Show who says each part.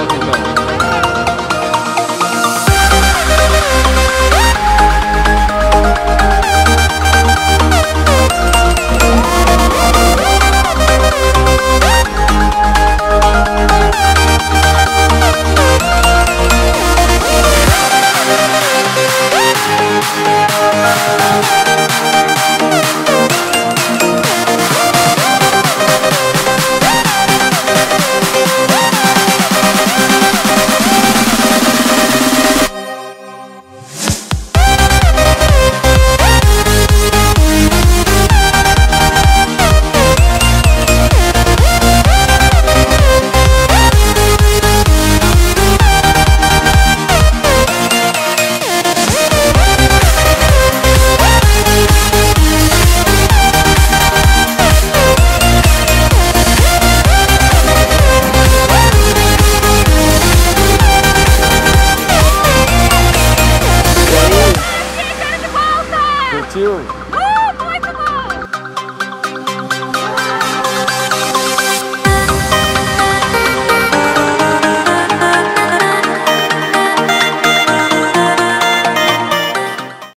Speaker 1: 都听到 to.